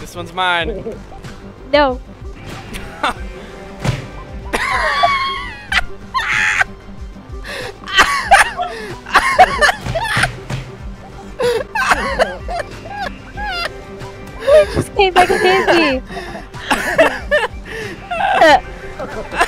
This one's mine. No. just came back.